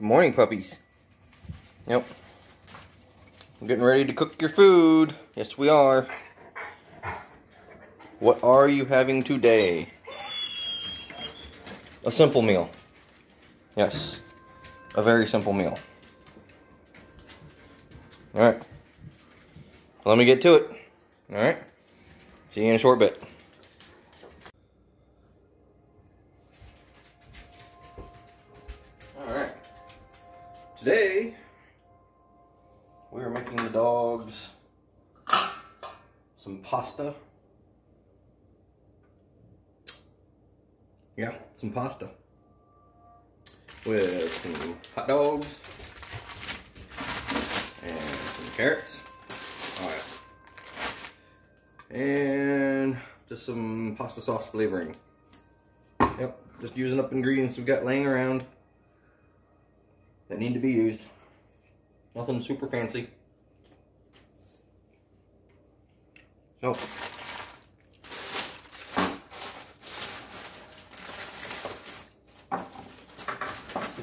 Good morning, puppies. Yep. I'm getting ready to cook your food. Yes, we are. What are you having today? A simple meal. Yes. A very simple meal. Alright. Let me get to it. Alright. See you in a short bit. Today, we are making the dogs some pasta. Yeah, some pasta. With some hot dogs and some carrots. Alright. And just some pasta sauce flavoring. Yep, just using up ingredients we've got laying around that need to be used. Nothing super fancy. So, get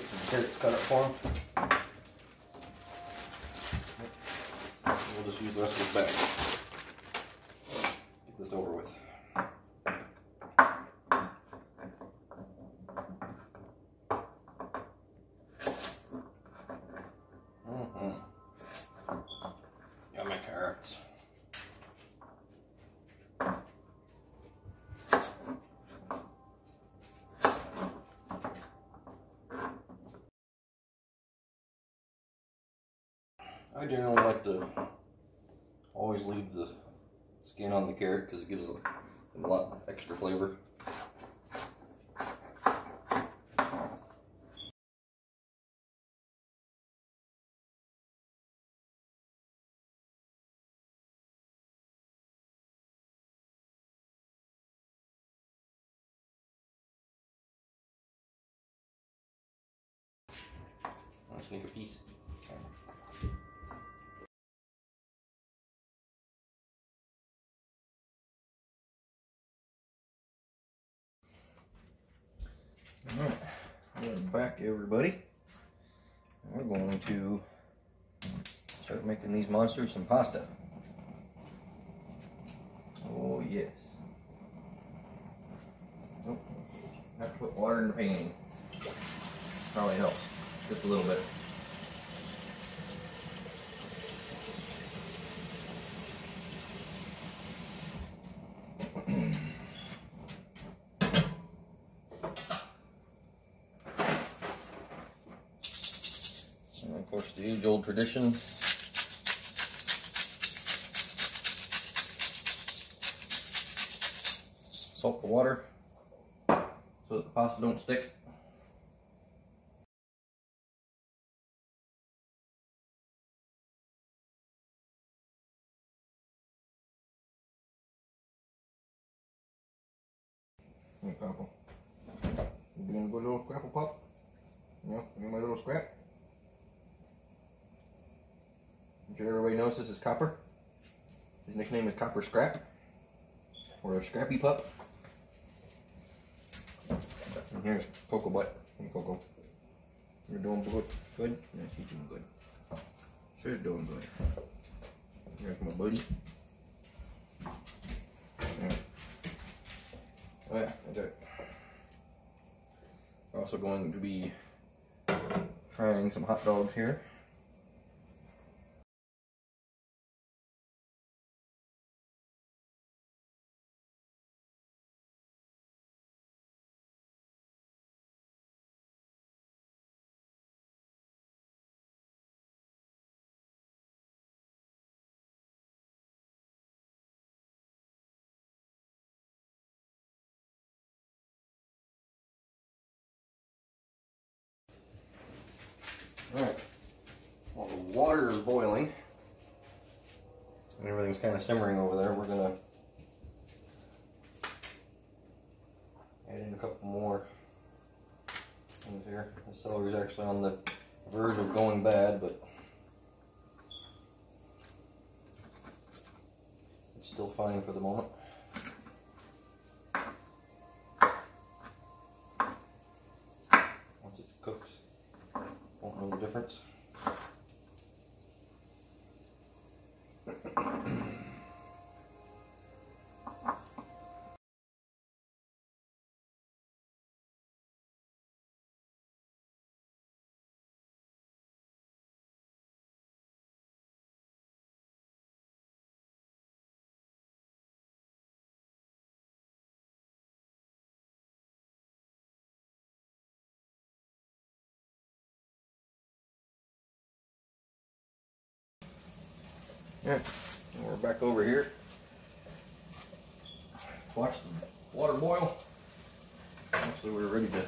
some carrots cut up for them. We'll just use the rest of this bag. Get this over with. Mm-hmm. Got my carrots. I generally like to always leave the skin on the carrot because it gives a, a lot extra flavor. Alright, welcome back everybody. We're going to start making these monsters some pasta. Oh yes. Oh, have to put water in the pan. Probably helps, just a little bit. And of course, the age old tradition. Salt the water so that the pasta don't stick. Here, Copper. You doing a good little scrapple pup? Yeah, you my little scrap? I'm sure everybody knows this is Copper. His nickname is Copper Scrap. Or a Scrappy Pup. And here's Cocoa Butt. Hey, Coco. You're doing good? Good? Yeah, she's doing good. She's doing good. Here's my buddy. Yeah. Oh yeah, that's it. We're also going to be frying some hot dogs here. Alright. While the water is boiling and everything's kind of simmering over there, we're gonna add in a couple more things here. The celery is actually on the verge of going bad, but it's still fine for the moment. Yeah, and we're back over here. Watch the water boil. Actually, we're ready to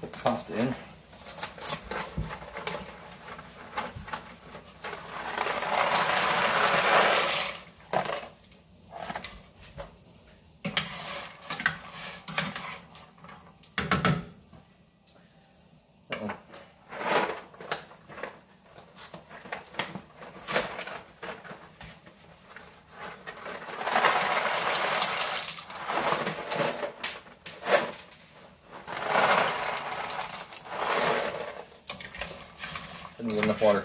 put the pasta in. Water.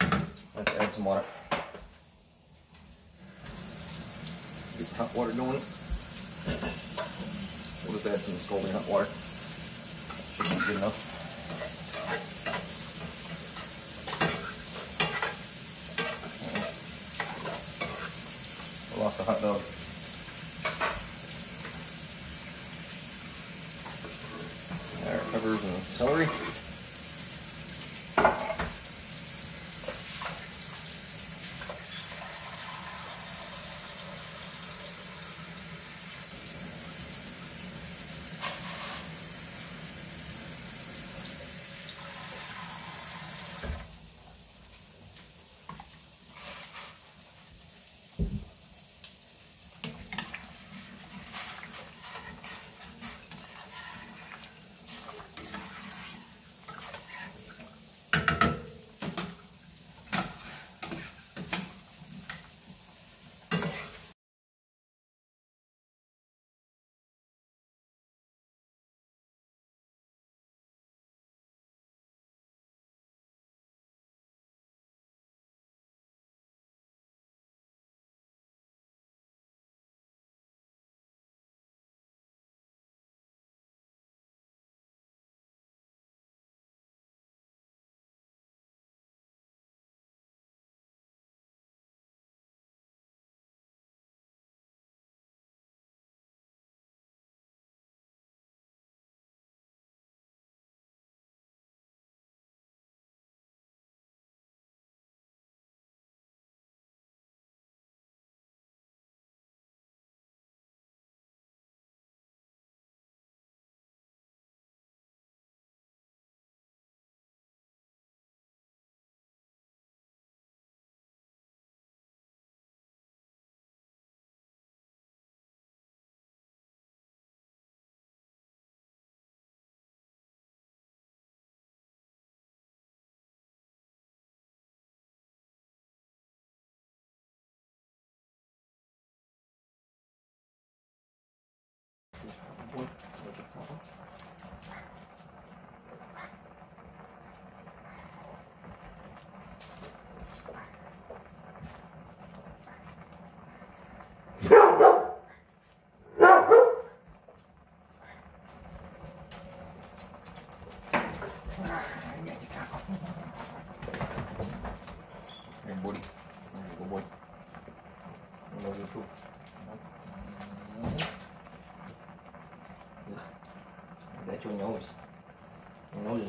I have add some water. Get hot water going. We'll just add some scalding hot water. Should be good enough. I lost the hot dog.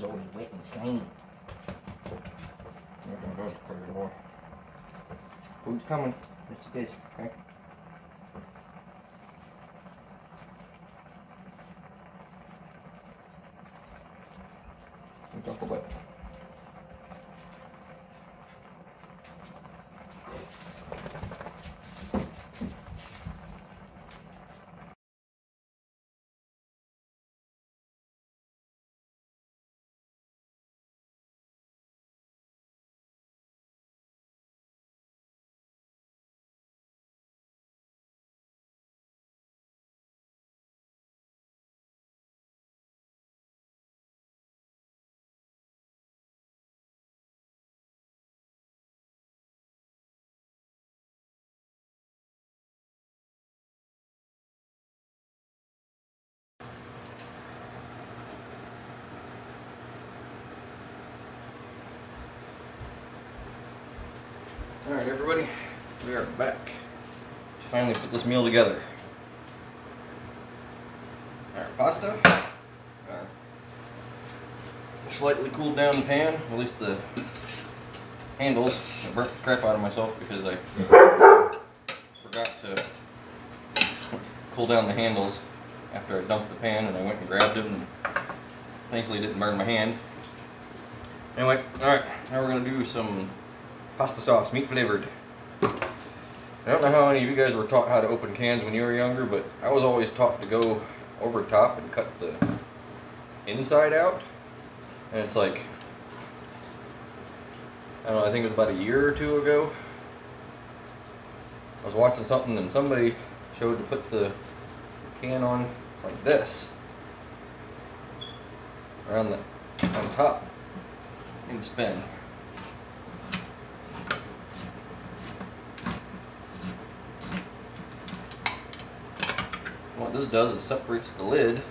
Always wet and it. Food's coming. Yes, it is. Alright everybody, we are back to finally put this meal together. Our pasta, our slightly cooled down pan, at least the handles. I burnt the crap out of myself because I forgot to cool down the handles after I dumped the pan and I went and grabbed them and thankfully didn't burn my hand. Anyway, alright, now we're going to do some pasta sauce, meat flavored. I don't know how many of you guys were taught how to open cans when you were younger, but I was always taught to go over top and cut the inside out. And it's like, I don't know, I think it was about a year or two ago. I was watching something and somebody showed to put the can on like this. Around the, on top and spin. What this does is separates the lid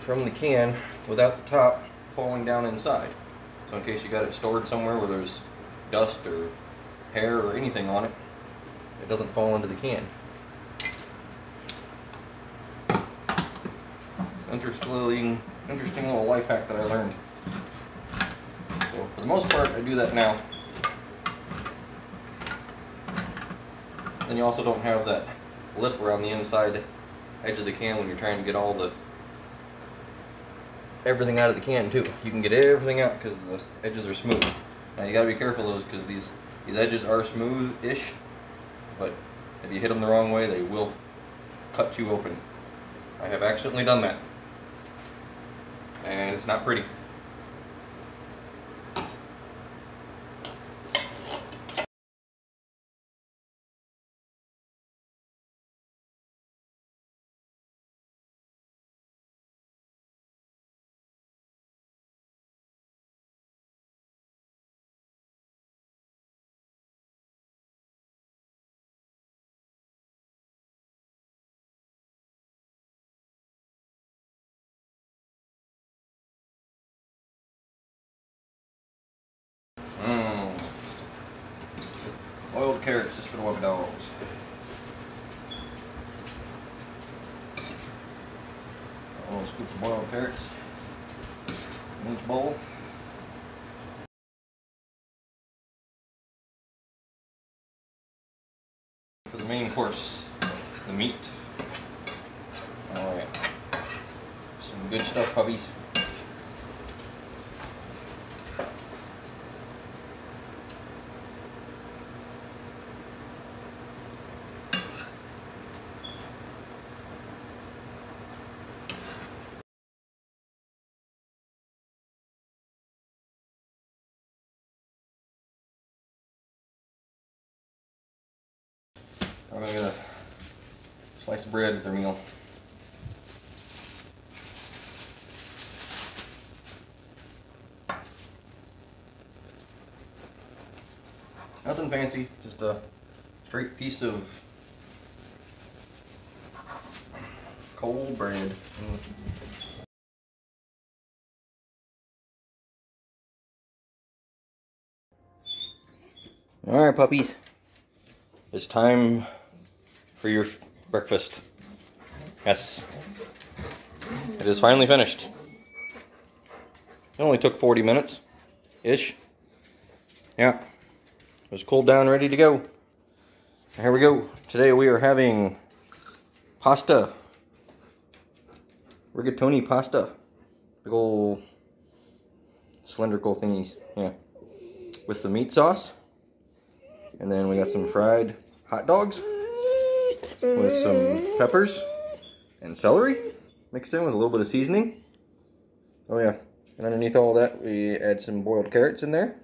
from the can without the top falling down inside. So in case you got it stored somewhere where there's dust or hair or anything on it, it doesn't fall into the can. Interesting, interesting little life hack that I learned. So for the most part, I do that now. Then you also don't have that lip around the inside edge of the can when you're trying to get all the everything out of the can too. You can get everything out because the edges are smooth. Now you gotta be careful those because these these edges are smooth-ish, but if you hit them the wrong way, they will cut you open. I have accidentally done that, and it's not pretty. Boiled carrots just for the web dogs. A little scoop of boiled carrots in each bowl. For the main course, the meat. Alright. Some good stuff, puppies. I'm gonna get a slice of bread with their meal. Nothing fancy, just a straight piece of cold bread. All right, puppies. It's time for your breakfast. Yes. It is finally finished. It only took 40 minutes ish. Yeah. It was cooled down, ready to go. Here we go. Today we are having pasta. Rigatoni pasta. Big old cylindrical thingies. Yeah. With the meat sauce. And then we got some fried hot dogs with some peppers and celery mixed in with a little bit of seasoning. Oh yeah, and underneath all that we add some boiled carrots in there.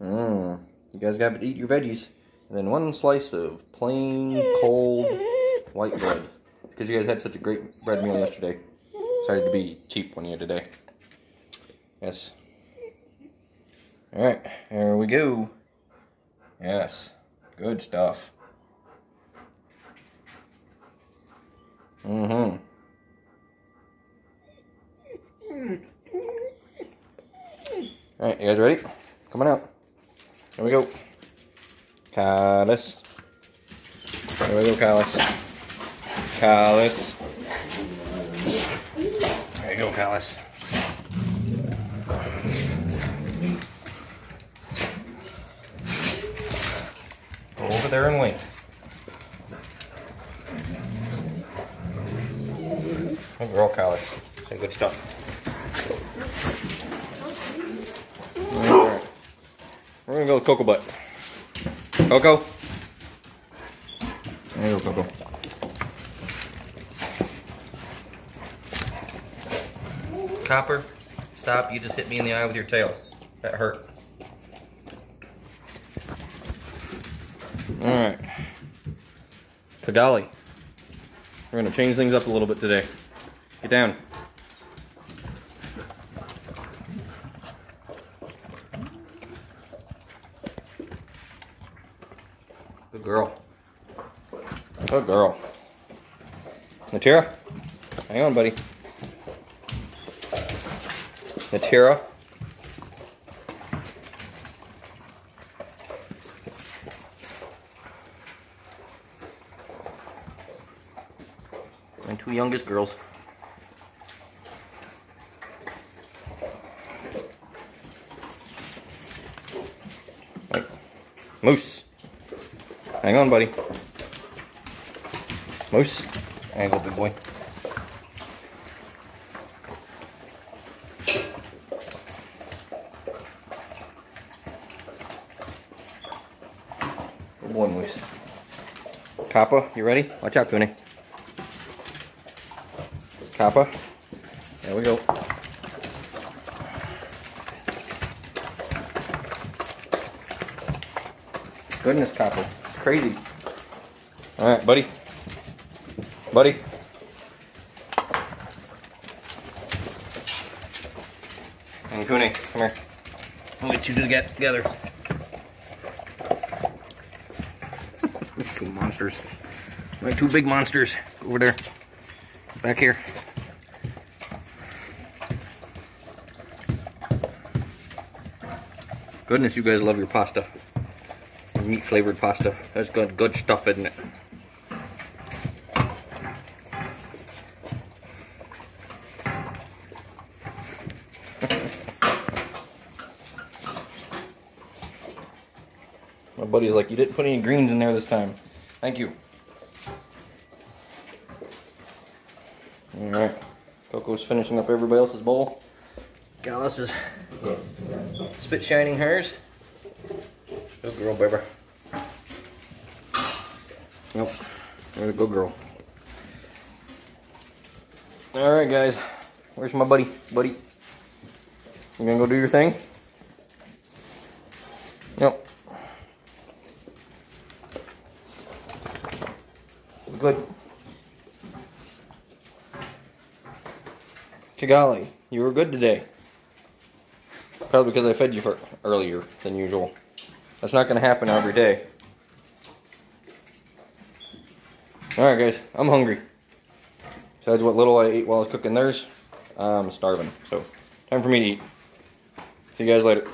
Mmm, you guys got to eat your veggies. And then one slice of plain cold white bread. Because you guys had such a great bread meal yesterday. Decided to be cheap one year today. Yes. Alright, there we go. Yes, good stuff. Mm-hmm. Alright, you guys ready? Come on out. There we go. Callus. There we go, Callus. Callus. There you go, Callus. Go over there and wait. Good girl, Callus. Say good stuff. Alright. We're gonna go with Cocoa Butt. Coco. There you go, Coco. Copper, stop. You just hit me in the eye with your tail. That hurt. Alright. Kigali. We're gonna change things up a little bit today. Get down. Good girl. Good girl. Natira, hang on, buddy. Natira. My two youngest girls. Moose. Hang on, buddy. Moose. Hang on, big boy. Good boy, Moose. Kappa, you ready? Watch out, Cooney. Kappa. There we go. Goodness, Kappa. It's crazy. Alright, buddy. Buddy. And Cooney, come here. I'll get you to get together. two monsters. My two big monsters over there. Back here. Goodness, you guys love your pasta. Meat flavored pasta. That's good, good stuff, isn't it? My buddy's like, you didn't put any greens in there this time. Thank you. Alright. Coco's finishing up everybody else's bowl. Callus is spit shining hers. Good girl, baby. Nope. There a good girl. Alright, guys. Where's my buddy? Buddy. You gonna go do your thing? Nope. Good. Kigali, you were good today. Probably because I fed you for earlier than usual. That's not going to happen every day. Alright guys, I'm hungry. Besides what little I ate while I was cooking theirs, I'm starving. So, time for me to eat. See you guys later.